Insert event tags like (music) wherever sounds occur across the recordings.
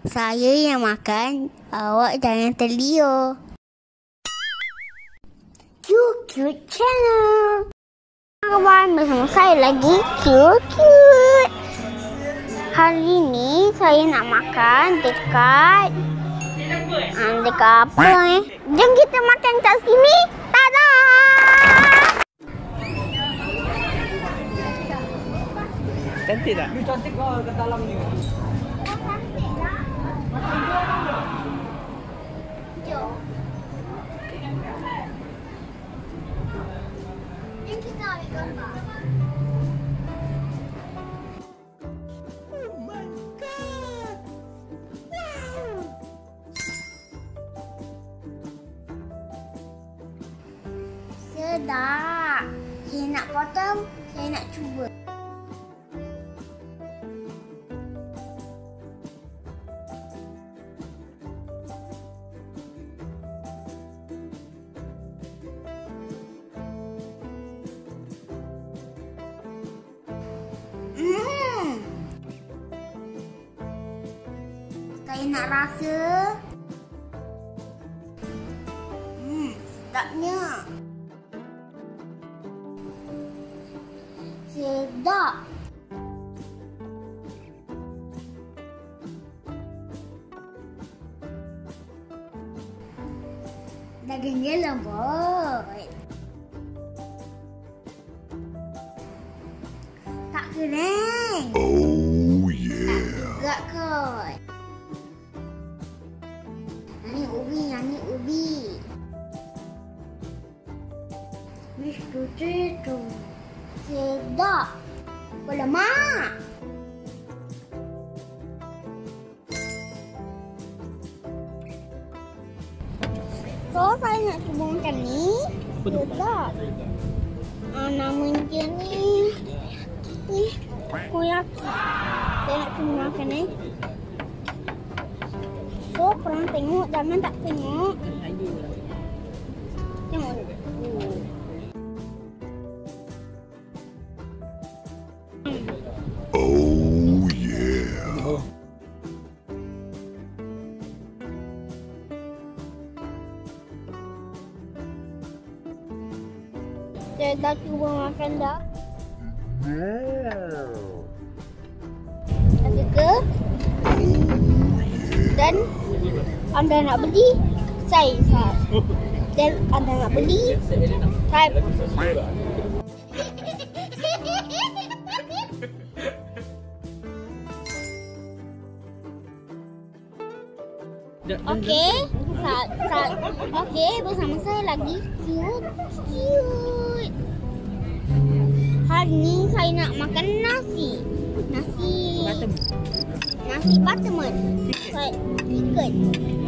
Saya yang makan, awak jangan terliur. Cute Channel. Kawan bersama saya lagi cute cute. Hari ini saya nak makan dekat um, dekat apa eh? Jom kita makan kat sini. Tada! Cantik tak? Cantik kau kat dalam ni. Sedap. Saya nak potong, saya nak cuba. Hmm. Saya nak rasa. Sedap. Dagingnya lembut. Tak kering. Oh yeah. Enggak kot. Yang ni ubi, yang ni ubi. Mesti itu. Sedap. Berlemak. So, saya nak cuba makan ni. Sedap. Ah, nama dia ni. Ni. Koyaki. Saya nak cuba makan ni. So, korang tengok. Jangan tak tengok. Tengok. Oh. Dah cuba makan dah. Ada ke? Dan anda nak beli? Saya sah. Dan anda nak beli? Saya. Okey, sa sa okey bersama saya lagi cute cute. Hari ni saya nak makan nasi. Nasi. Nasi buttermilk. Saya chicken.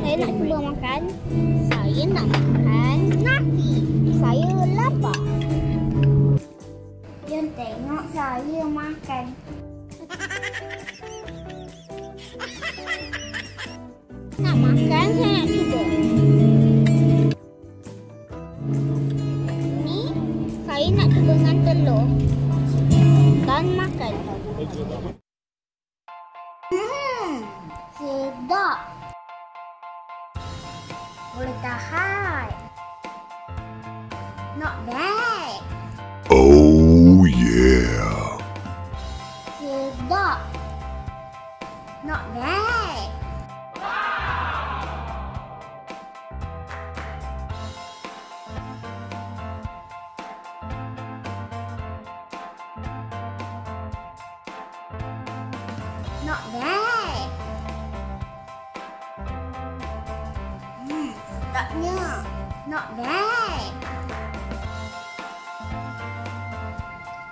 Saya nak cuba makan. Saya nak makan nasi. Saya lapar. Jom tengok saya makan. Nak makan, saya nak cuba. Ni, saya nak cuba dengan telur. Dan makan. Hmm, sedap. Boleh tahan. Not bad. Oh yeah. Not bad. Hmm, sedapnya. Not bad.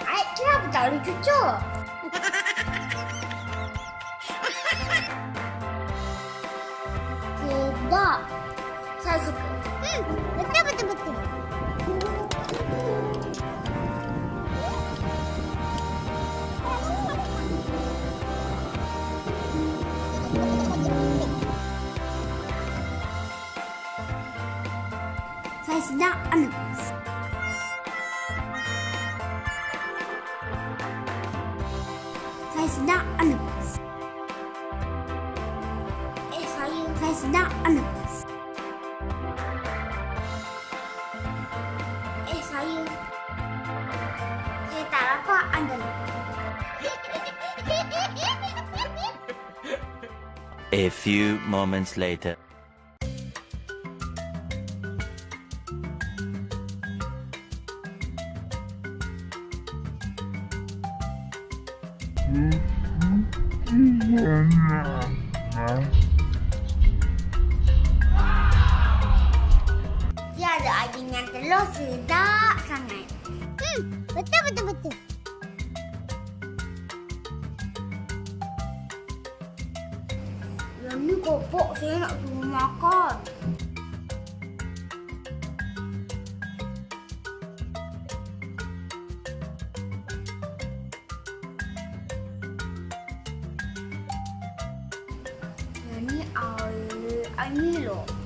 Ai, kenapa tak boleh cucuk? (laughs) Sedap. Saya suka. Hmm, betul betul betul. Saya sedang anak. Saya sedang anak. Saya sedang underpass. Eh, saya. Saya tak dapat underpass. A few moments later. Dengan telur sedap sangat. Hmm, betul betul betul. Yang ni kopok saya nak suruh makan. Yang ni air, air Milo. Kena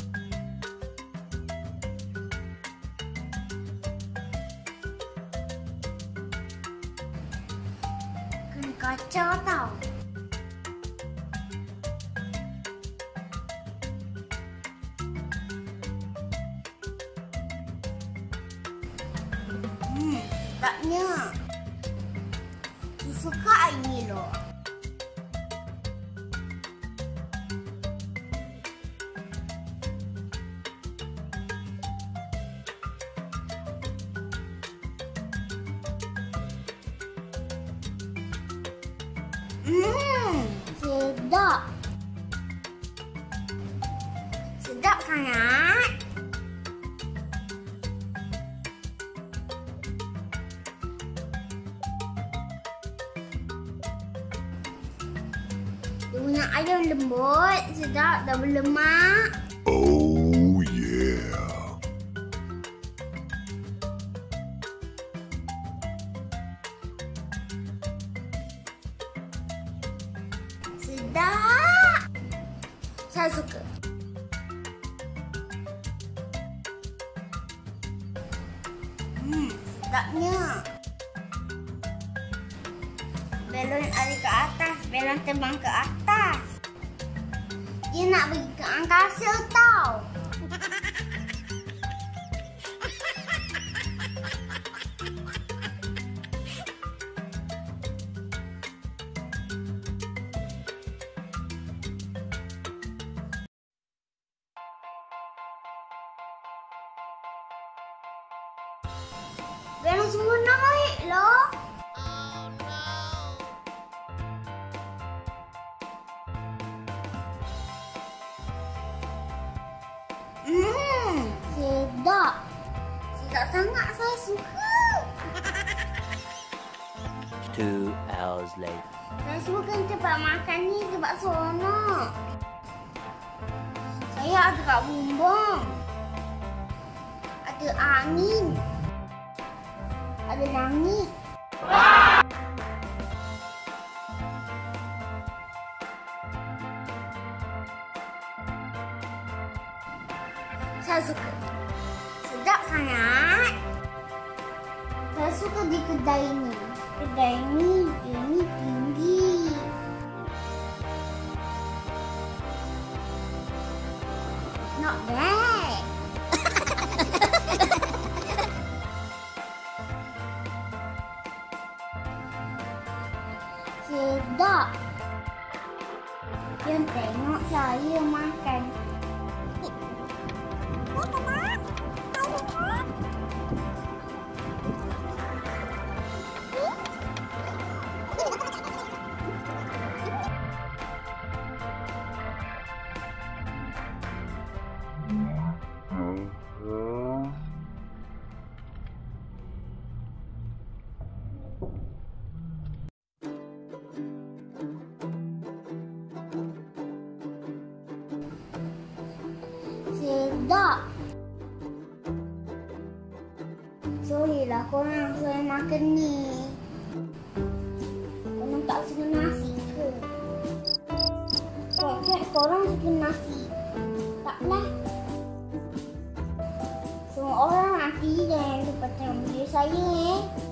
sedapnya. Suka air Milo. Hmm, sedap. Sedap sangat. Punya ayam lembut, sedap dan berlemak. Oh yeah. Sedap. Saya suka. Hmm, sedapnya. Belon ada ke atas, belon terbang ke atas. Dia nak pergi ke angkasa tau. Belon semua naik lah. Sedap. Sedap sangat saya suka. (laughs) Two hours later. Saya suka tempat makan ni sebab seronok. Saya ada kat bumbung. Ada angin. Ada langit. Saya suka. Sangat. Saya suka di kedai ni. Kedai ni, dia ni tinggi. Not bad. Sedap. Sorry lah korang saya makan ni. Korang tak suka nasi ke? Kek korang suka nasi. Taklah. Semua orang nanti jangan lupa tengok video saya eh.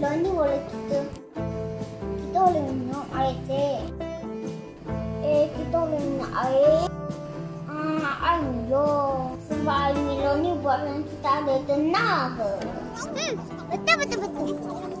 learning boleh kita. Kita boleh minum air teh eh kita boleh minum air. Ah air minum. Sebab air minum ni buat kita ada tenaga. Hmm, betul betul betul betul.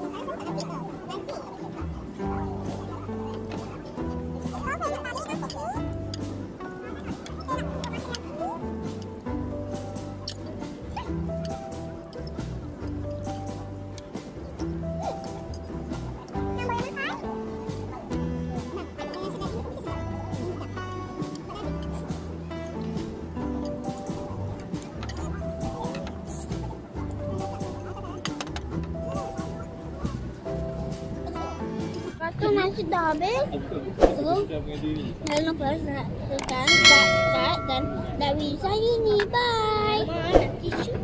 Kata nasi dah habis. Terus Jangan lupa subscribe dan dan dan dari saya ni. Bye.